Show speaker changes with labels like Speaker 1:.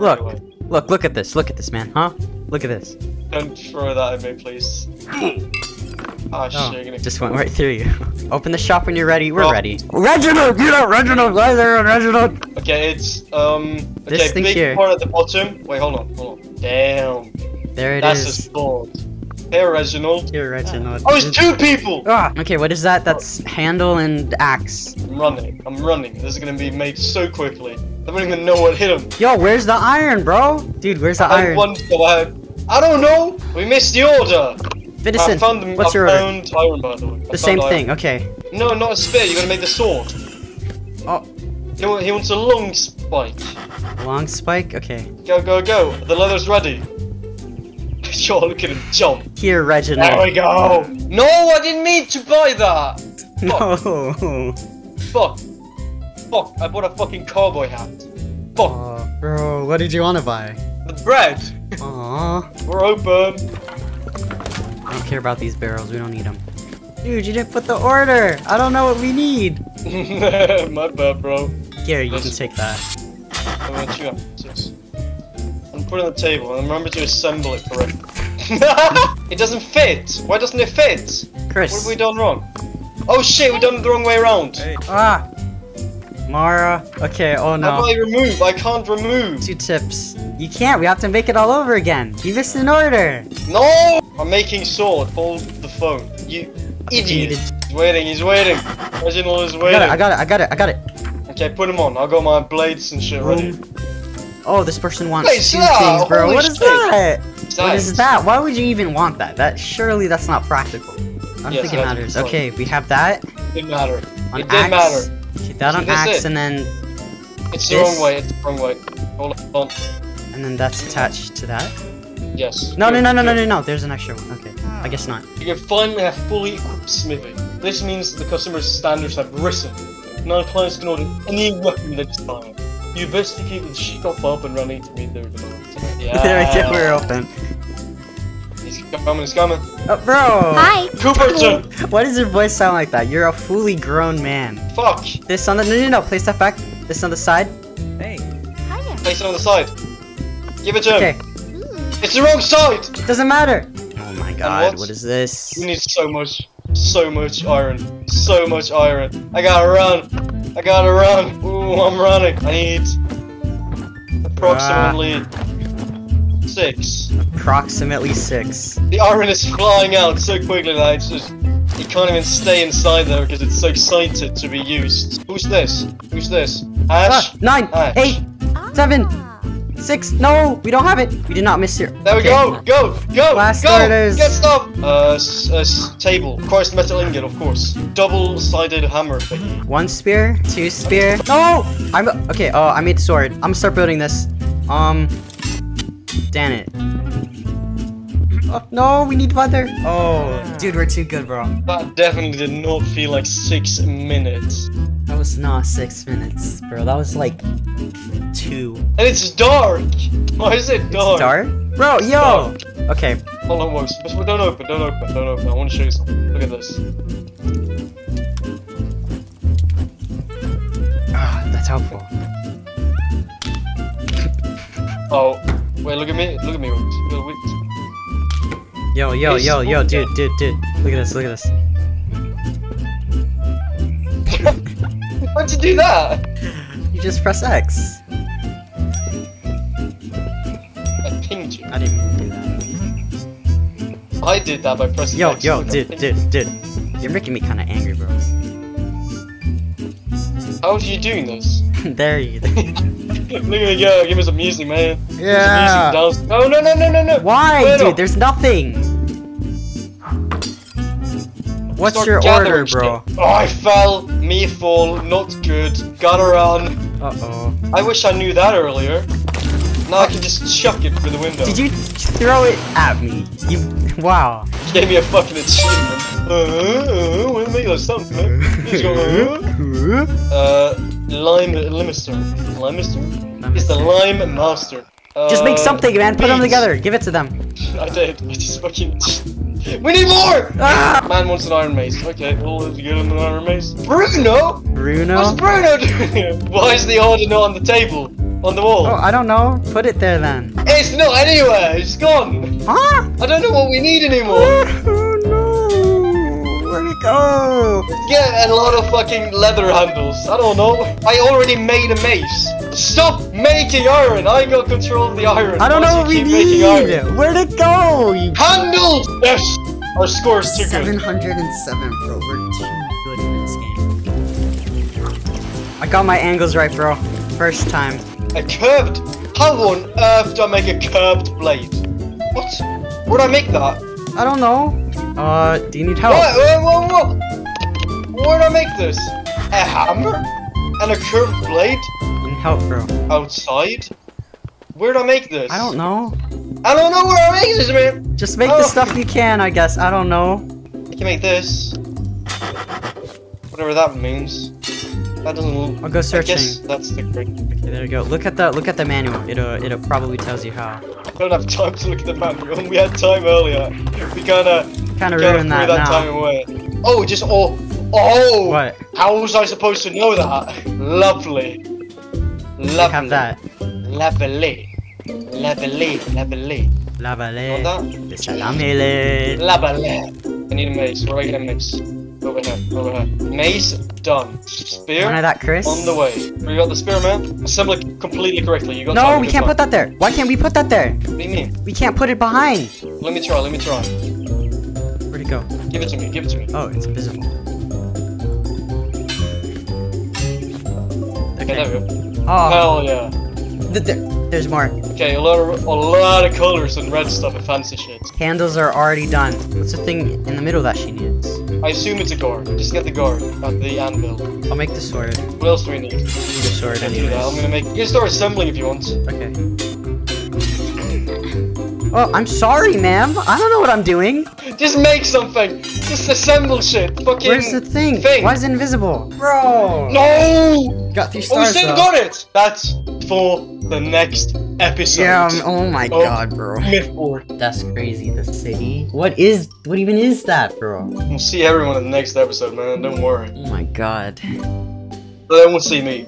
Speaker 1: Look,
Speaker 2: Anyway,
Speaker 1: look, look at this. Look at this, man. Huh? Look at this.
Speaker 2: don't throw that at me, please. Ah, shit,
Speaker 1: Oh,
Speaker 2: you're gonna.
Speaker 1: just went right through you. Open the shop when you're ready. We're
Speaker 2: Oh.
Speaker 1: ready. Reginald, you know Reginald. Why there, Reginald?
Speaker 2: Okay, it's um.
Speaker 1: This
Speaker 2: Okay,
Speaker 1: thing
Speaker 2: big
Speaker 1: here.
Speaker 2: part at the bottom. Wait, hold on, hold on. Damn,
Speaker 1: There it
Speaker 2: that's
Speaker 1: is.
Speaker 2: a sword. Hey, Reginald.
Speaker 1: Here, Reginald.
Speaker 2: Oh, it's two people.
Speaker 1: Ah, okay, what is that? That's handle and axe.
Speaker 2: I'm running. I'm running. This is gonna be made so quickly. I don't even know what hit him.
Speaker 1: Yo, where's the iron, bro? Dude, where's the
Speaker 2: I
Speaker 1: iron?
Speaker 2: wonder what- I don't know. We missed the order. I found
Speaker 1: what's
Speaker 2: I
Speaker 1: your order?
Speaker 2: iron, by the way.
Speaker 1: The
Speaker 2: found
Speaker 1: same
Speaker 2: iron.
Speaker 1: thing, okay.
Speaker 2: No, not a spear. You gotta make the sword.
Speaker 1: Oh.
Speaker 2: He wants a long spike.
Speaker 1: Long spike? Okay.
Speaker 2: Go, go, go. The leather's ready. Sure, look at him jump.
Speaker 1: Here, Reginald.
Speaker 2: There we go. No, I didn't mean to buy that.
Speaker 1: No.
Speaker 2: Fuck. Fuck. I bought a fucking cowboy hat. Fuck.
Speaker 1: Aw, bro, what did you want to buy?
Speaker 2: The bread.
Speaker 1: Aww.
Speaker 2: We're open.
Speaker 1: I don't care about these barrels, we don't need them. Dude, you didn't put the order! I don't know what we need!
Speaker 2: My bad, bro.
Speaker 1: Here, you can take that.
Speaker 2: I'm gonna chew up this. And put it on the table and remember to assemble it correctly. it doesn't fit. Why doesn't it fit?
Speaker 1: Chris.
Speaker 2: What have we done wrong? Oh shit, we done it the wrong way around.
Speaker 1: Ah! Mara. Okay, oh no.
Speaker 2: How do. I remove? I can't remove.
Speaker 1: Two tips. You can't, we have to make it all over again. You missed an order!
Speaker 2: No! I'm making sword. Hold the phone. You idiot. He's waiting, he's waiting. Reginald is
Speaker 1: I
Speaker 2: waiting.
Speaker 1: got it, I got it, I got it, I got it.
Speaker 2: Okay, put him on. I'll got my blades and shit ready.
Speaker 1: Oh, oh this person wants
Speaker 2: Wait,
Speaker 1: two
Speaker 2: slow,
Speaker 1: things, bro. What is
Speaker 2: shit.
Speaker 1: that? What is that? Why would you even want that? That surely that's not practical. I don't
Speaker 2: Yes,
Speaker 1: think it matters. Okay, we have that.
Speaker 2: It Didn't matter. It didn't matter.
Speaker 1: Okay, that on axe,
Speaker 2: it.
Speaker 1: and then
Speaker 2: It's the
Speaker 1: This-
Speaker 2: wrong way. It's the wrong way. Hold on.
Speaker 1: and then that's attached to that.
Speaker 2: Yes.
Speaker 1: No, no, no, no, no, no, no. There's an extra one. Okay, I guess not. Oh.
Speaker 2: You can finally have fully equipped smithing. This means the customer's standards have risen. Now clients can order any weapon they desire. You best keep the shop up and running to meet their demands. Yeah.
Speaker 1: there we go. We're open.
Speaker 2: He's coming, he's coming.
Speaker 1: Oh, bro.
Speaker 3: Hi.
Speaker 2: Cooperton!
Speaker 1: Why does your voice sound like that? You're a fully grown man.
Speaker 2: Fuck!
Speaker 1: This on the no, no, no. Place that back. This on the side. Hey.
Speaker 3: Hiya.
Speaker 2: Place it on the side. Give it to him.
Speaker 1: Okay.
Speaker 3: Ooh.
Speaker 2: It's the wrong side!
Speaker 1: It doesn't matter. Oh my God.
Speaker 2: what?
Speaker 1: What is this?
Speaker 2: We need so much, so much iron. So much iron. I gotta run. I gotta run. Ooh, I'm running. I need ah. approximately six.
Speaker 1: Approximately six.
Speaker 2: The iron is flying out so quickly that it's just it can't even stay inside there because it's so excited to be used. Who's this? Who's this? Ash?
Speaker 1: Ah, nine,
Speaker 2: Ash.
Speaker 1: eight, seven, six. No, we don't have it. We did not miss your.
Speaker 2: There we
Speaker 1: okay.
Speaker 2: go! Go! Go!
Speaker 1: Last
Speaker 2: go!
Speaker 1: orders.
Speaker 2: Get stuff! Uh, s- uh, table. Requires metal ingot, of course. Double-sided hammer thingy.
Speaker 1: One spear, two spear. No, I'm okay. Oh, I made sword. I'm gonna start building this. Um, damn it. Oh, no, we need leather. Oh, dude, we're too good, bro.
Speaker 2: That definitely did not feel like six minutes.
Speaker 1: That was not six minutes, bro. That was like two.
Speaker 2: And it's dark! Why is it dark?
Speaker 1: Dark, bro. Yo. Okay.
Speaker 2: Hold on, Wogs. Don't open, don't open, don't open. I want to show you something. Look at this.
Speaker 1: Ah, that's helpful.
Speaker 2: Oh, wait, look at me. Look at me.
Speaker 1: Yo, yo, yo, yo, dude, dude, dude. Look at this. Look at this.
Speaker 2: How'd you do that?
Speaker 1: You just press X.
Speaker 2: I pinged you.
Speaker 1: I didn't mean to do that.
Speaker 2: I did that by pressing
Speaker 1: Yo,
Speaker 2: X.
Speaker 1: yo,
Speaker 2: I
Speaker 1: dude, dude, dude. You're making me kind of angry, bro.
Speaker 2: How are you doing this?
Speaker 1: there you.
Speaker 2: Look at me go. Give me some music, man. Give me some
Speaker 1: Yeah.
Speaker 2: music down. No, no, no, no, no, no.
Speaker 1: Why,
Speaker 2: Bueno.
Speaker 1: dude? There's nothing. What's
Speaker 2: Start
Speaker 1: your order, bro?
Speaker 2: Oh, I fell. Me fall. Not good. Gotta run.
Speaker 1: Uh oh.
Speaker 2: I wish I knew that earlier. Now I can just chuck it through the window.
Speaker 1: Did you throw it at me? You. Wow.
Speaker 2: Gave me a fucking achievement. Uh, uh, we'll make that something. man. He's going, uh, uh, lime limister. Limister? It's the lime master. Uh,
Speaker 1: Just make something, man. Put them together. Give it to them.
Speaker 2: I did. I just fucking. We need more!
Speaker 1: Ah!
Speaker 2: Man wants an iron mace. Okay, well, let's get him an iron mace. Bruno?
Speaker 1: Bruno.
Speaker 2: What's Bruno doing here? Why is the order not on the table? on the wall?
Speaker 1: Oh, I don't know. Put it there then.
Speaker 2: It's not anywhere. It's gone.
Speaker 1: Huh?
Speaker 2: I don't know what we need anymore.
Speaker 1: No! Where'd it go?
Speaker 2: Get a lot of fucking leather handles. I don't know. I already made a mace. Stop making iron. I got control of the iron.
Speaker 1: I don't
Speaker 2: Why
Speaker 1: know what we
Speaker 2: keep making iron?
Speaker 1: need. Where'd it go? You
Speaker 2: Handles. Yes. Our score is too good.
Speaker 1: 707, bro. We're too good in this game. I got my angles right, bro. First time.
Speaker 2: A curved. How on earth do I make a curved blade? What? Where'd I make that?
Speaker 1: I don't know. Uh, do you need help?
Speaker 2: What? What? What? what? Where'd I make this? A hammer? And a curved blade?
Speaker 1: Need help, bro.
Speaker 2: Outside? Where'd I make this?
Speaker 1: I don't know.
Speaker 2: I don't know where I make this, man.
Speaker 1: Just make
Speaker 2: Oh.
Speaker 1: the stuff you can, I guess. I don't know.
Speaker 2: I can make this. Whatever that means. That doesn't look.
Speaker 1: I'll go
Speaker 2: I
Speaker 1: searching.
Speaker 2: guess that's the great.
Speaker 1: Okay, there you go. Look at the look at the manual. It'll it'll probably tells you how.
Speaker 2: I don't have time to look at the manual. We had time earlier. We kinda
Speaker 1: Kind of ruined that,
Speaker 2: that
Speaker 1: now.
Speaker 2: away. Oh, just oh oh.
Speaker 1: What?
Speaker 2: How was I supposed to know that? Lovely.
Speaker 1: We
Speaker 2: Lovely.
Speaker 1: have that.
Speaker 2: Lovely. Lovely. Lovely. Want
Speaker 1: The salamele.
Speaker 2: Lovely. I need a mace. Where do I get a mace? Over here. Over here. Mace done. Spear
Speaker 1: of that, Chris.
Speaker 2: on the way. You got the spear, man? Assemble it completely correctly. You got
Speaker 1: No, we can't
Speaker 2: time.
Speaker 1: put that there. Why can't we put that there?
Speaker 2: What do you mean?
Speaker 1: We can't put it behind.
Speaker 2: Let me try. Let me try.
Speaker 1: Where'd it go?
Speaker 2: Give it to me. Give it to me.
Speaker 1: Oh, it's invisible.
Speaker 2: Okay, there we go.
Speaker 1: Oh,
Speaker 2: Hell yeah.
Speaker 1: th- th- there's more.
Speaker 2: Okay, a lot of a lot of colors and red stuff and fancy shit.
Speaker 1: Handles are already done. What's the thing in the middle that she needs?
Speaker 2: I assume it's a guard. Just get the guard at the anvil.
Speaker 1: I'll make the sword.
Speaker 2: What else do we need?
Speaker 1: Need a sword
Speaker 2: Can't do that. I'm gonna make. You can start assembling if you want.
Speaker 1: Okay. Oh, I'm sorry, ma'am. I don't know what I'm doing.
Speaker 2: Just make something. Just assemble shit. Fucking.
Speaker 1: Where's the thing?
Speaker 2: thing.
Speaker 1: Why is it invisible? Bro!
Speaker 2: No!
Speaker 1: Got three
Speaker 2: Oh, we still
Speaker 1: though.
Speaker 2: got it. That's for the next episode.
Speaker 1: Yeah, um, oh my
Speaker 2: Oh.
Speaker 1: god, bro.
Speaker 2: Mythboard.
Speaker 1: That's crazy, the city. What is, what even is that, bro?
Speaker 2: We'll see everyone in the next episode, man. Don't worry.
Speaker 1: Oh my god.
Speaker 2: They won't see me.